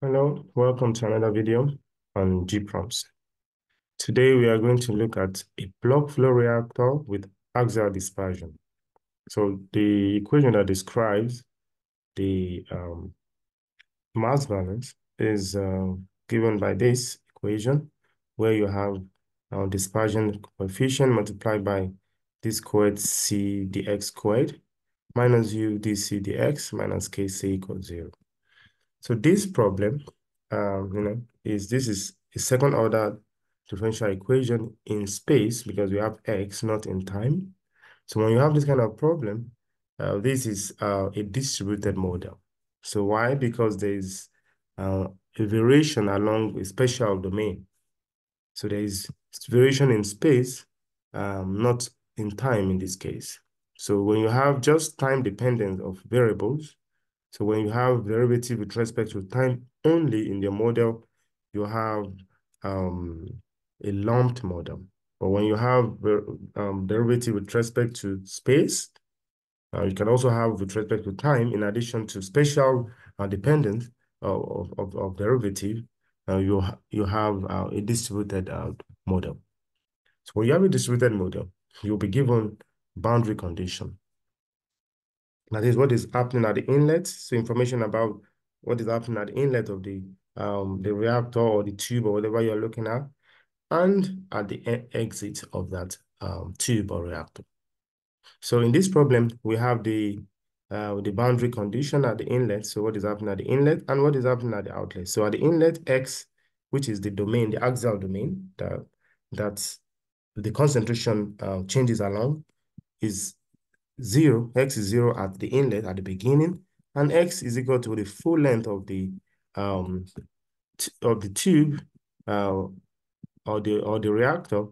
Hello, welcome to another video on gPROMS. Today we are going to look at a plug flow reactor with axial dispersion. So the equation that describes the um, mass balance is uh, given by this equation where you have our dispersion coefficient multiplied by d squared c dx squared minus u dc dx minus kc equals zero. So this problem, um, you know, is this is a second order differential equation in space because we have x, not in time. So when you have this kind of problem, uh, this is uh, a distributed model. So why? Because there is uh, a variation along a spatial domain. So there is variation in space, um, not in time in this case. So when you have just time dependence of variables, so when you have derivative with respect to time only in your model, you have um, a lumped model. But when you have um, derivative with respect to space, uh, you can also have with respect to time, in addition to spatial uh, dependence of, of, of derivative, uh, you, ha you have uh, a distributed uh, model. So when you have a distributed model, you'll be given boundary condition. That is what is happening at the inlet. So information about what is happening at the inlet of the um, the reactor or the tube or whatever you're looking at, and at the e exit of that um, tube or reactor. So in this problem, we have the uh, the boundary condition at the inlet. So what is happening at the inlet and what is happening at the outlet. So at the inlet, X, which is the domain, the axial domain that that's the concentration uh, changes along, is zero, x is zero at the inlet at the beginning, and x is equal to the full length of the um of the tube uh, or the or the reactor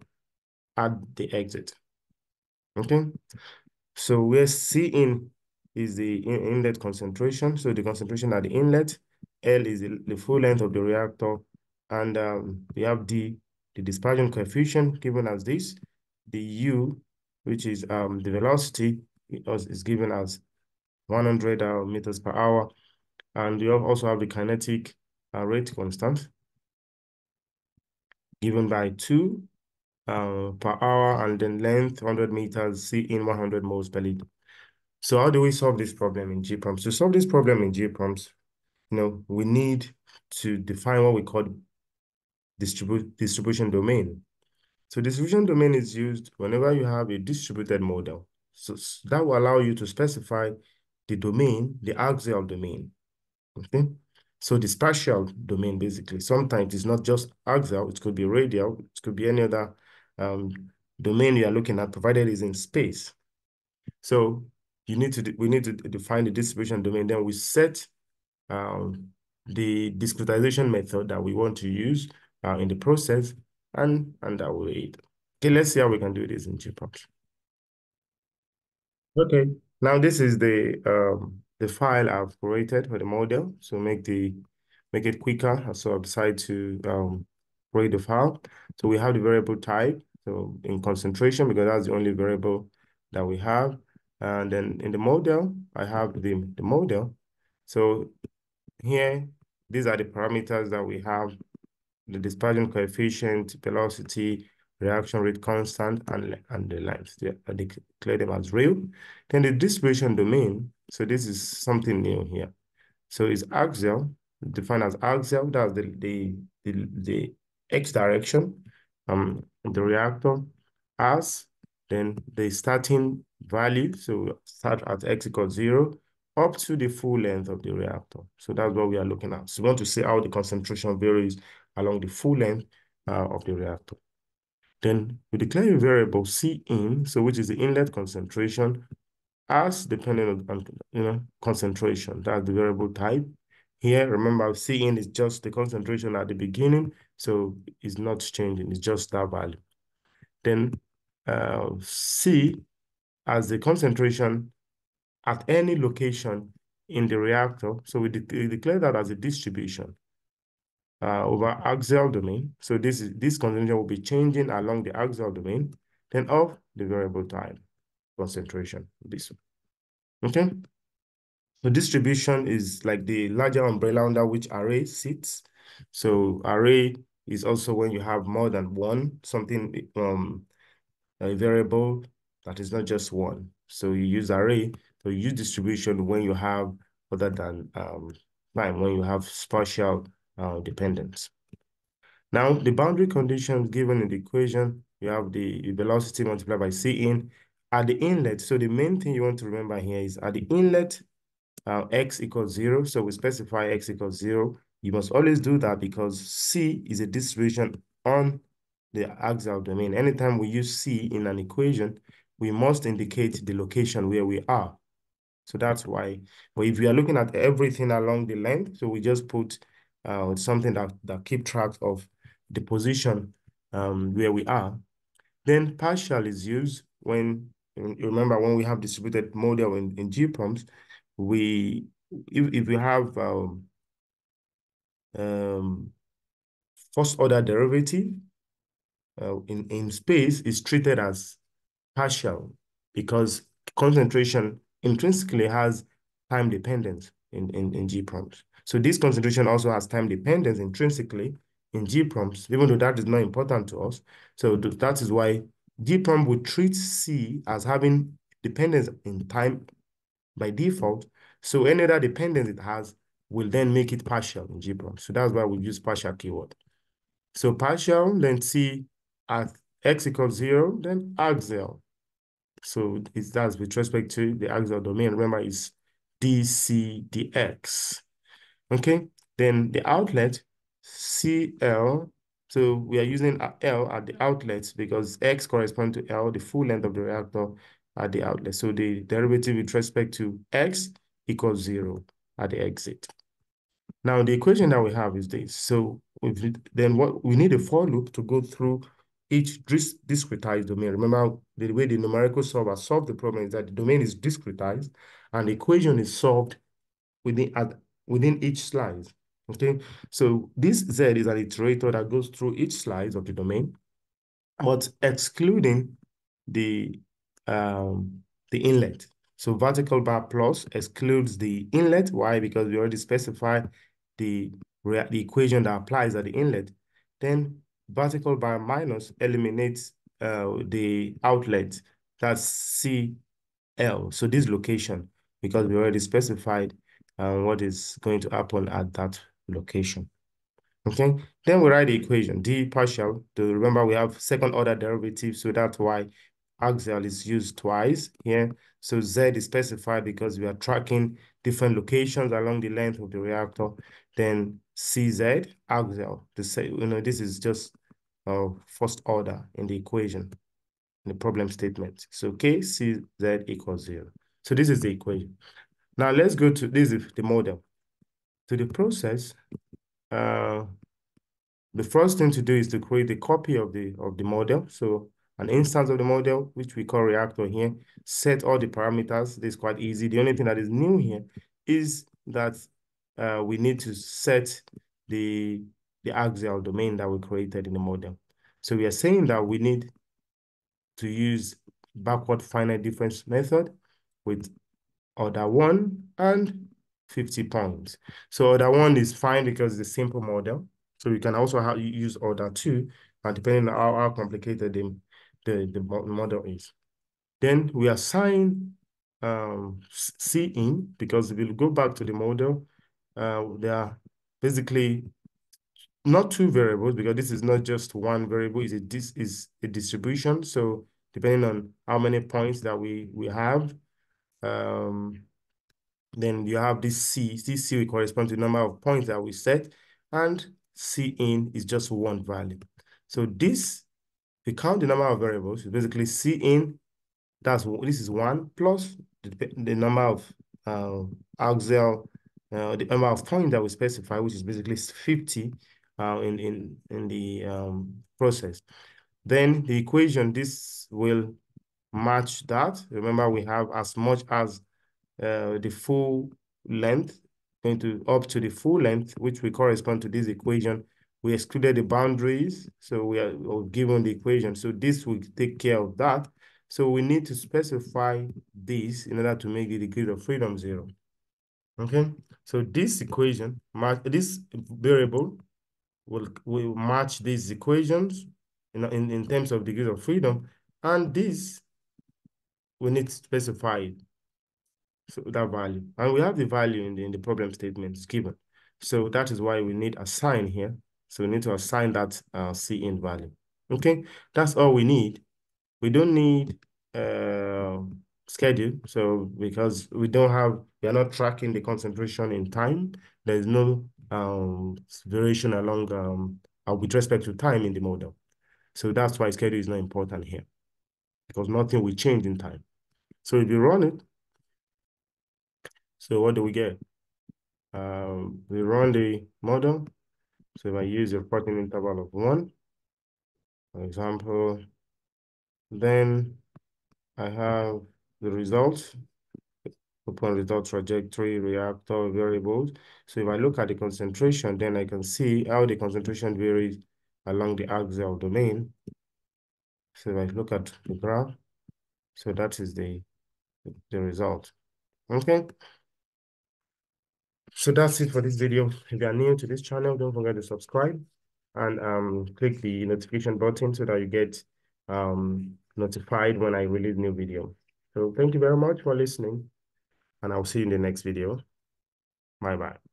at the exit. Okay, so we're seeing is the inlet concentration. So the concentration at the inlet, L is the, the full length of the reactor, and um, we have D, the dispersion coefficient given as this, the U, which is um, the velocity, is given as 100 uh, meters per hour. And you also have the kinetic uh, rate constant given by 2 uh, per hour and then length 100 meters, C in 100 moles per liter. So how do we solve this problem in gPROMS? To solve this problem in gPROMS, you know, we need to define what we call distribu distribution domain. So distribution domain is used whenever you have a distributed model. So that will allow you to specify the domain, the axial domain. Okay. So the spatial domain, basically, sometimes it's not just axial, it could be radial, it could be any other um, domain you are looking at, provided it's in space. So you need to we need to define the distribution domain. Then we set um, the discretization method that we want to use uh, in the process, and and that will aid. Okay, let's see how we can do this in gPROMS. Okay, now this is the um, the file I've created for the model. So make the make it quicker. So I decided to um, create the file. So we have the variable type. So in concentration because that's the only variable that we have. And then in the model, I have the the model. So here, these are the parameters that we have: the dispersion coefficient, velocity, reaction rate constant, and, and the length. I declare them as real. Then the distribution domain, so this is something new here. So it's axial, defined as axial, that's the, the, the, the x direction, um, the reactor, as then the starting value, so start at x equals zero, up to the full length of the reactor. So that's what we are looking at. So we want to see how the concentration varies along the full length uh, of the reactor. Then we declare a variable C in, so which is the inlet concentration, as dependent on you know concentration. That's the variable type. Here, remember, C in is just the concentration at the beginning, so it's not changing. It's just that value. Then uh, C as the concentration at any location in the reactor. So we, de we declare that as a distribution uh, over axial domain. So this is this concentration will be changing along the axial domain, then of the variable time concentration. This one. Okay. So distribution is like the larger umbrella under which array sits. So array is also when you have more than one, something, um, a variable that is not just one. So you use array, so you use distribution when you have other than um, time, when you have spatial uh, dependence. Now, the boundary conditions given in the equation, you have the velocity multiplied by C in at the inlet. So the main thing you want to remember here is at the inlet, uh, x equals zero. So we specify x equals zero. You must always do that because C is a distribution on the axial domain. Anytime we use C in an equation, we must indicate the location where we are. So that's why, but if we are looking at everything along the length, so we just put uh, something that, that keep track of the position um, where we are. Then partial is used when, remember when we have distributed model in, in gPROMS, we, if, if we have um, um, first order derivative uh, in, in space is treated as partial because concentration intrinsically has time dependence in, in, in gPROMS. So this concentration also has time dependence intrinsically in gPROMS, even though that is not important to us. So that is why GPROM would treat C as having dependence in time by default. So any other dependence it has will then make it partial in GPROM. So that's why we use partial keyword. So partial, then C at x equals zero, then axial. So it does with respect to the axial domain. Remember, it's dc dx. Okay, then the outlet CL. So we are using L at the outlets because X corresponds to L, the full length of the reactor at the outlet. So the derivative with respect to X equals zero at the exit. Now the equation that we have is this. So then what we need a for loop to go through each discretized domain. Remember the way the numerical solver solved the problem is that the domain is discretized and the equation is solved within at within each slice. Okay, so this Z is an iterator that goes through each slice of the domain, but excluding the um, the inlet. So vertical bar plus excludes the inlet. Why? Because we already specified the, the equation that applies at the inlet. Then vertical bar minus eliminates uh, the outlet. That's CL. So this location, because we already specified uh, what is going to happen at that location. Okay, then we write the equation, d partial. To remember, we have second order derivative, so that's why axial is used twice here. So z is specified because we are tracking different locations along the length of the reactor. Then cz axial. The say, you know, this is just uh, first order in the equation, in the problem statement. So k cz equals zero. So this is the equation. Now let's go to this is the model to the process, uh, the first thing to do is to create a copy of the of the model. So an instance of the model, which we call reactor here, set all the parameters. This is quite easy. The only thing that is new here is that uh, we need to set the, the axial domain that we created in the model. So we are saying that we need to use backward finite difference method with order one and 50 points. So order one is fine because it's a simple model. So you can also have, use order two, and depending on how, how complicated the, the, the model is. Then we assign um, C in, because you go back to the model, uh, there are basically not two variables because this is not just one variable, it's a, this is a distribution. So depending on how many points that we, we have, um, then you have this C. This C will correspond to the number of points that we set, and C in is just one value. So this, we count the number of variables, basically C in, that's this is one plus the, the number of uh, axial, uh, the number of points that we specify, which is basically 50 uh, in, in, in the um, process. Then the equation, this will match that. Remember, we have as much as uh, the full length, going to up to the full length, which will correspond to this equation. We excluded the boundaries, so we are given the equation. So this will take care of that. So we need to specify this in order to make the degree of freedom zero. Okay, so this equation, this variable will, will match these equations in, in, in terms of degrees of freedom, and this we need to specify so that value. And we have the value in the, in the problem statement given. So that is why we need a sign here. So we need to assign that uh, C in value. Okay, that's all we need. We don't need uh, schedule. So because we don't have, we are not tracking the concentration in time. There's no um, variation along um, uh, with respect to time in the model. So that's why schedule is not important here because nothing will change in time. So if you run it, so what do we get? Um, we run the model. So if I use a reporting interval of one, for example, then I have the results upon result trajectory, reactor variables. So if I look at the concentration, then I can see how the concentration varies along the axial domain. So if I look at the graph, so that is the, the result. Okay. So that's it for this video. If you are new to this channel, don't forget to subscribe and um, click the notification button so that you get um, notified when I release new video. So thank you very much for listening and I'll see you in the next video. Bye-bye.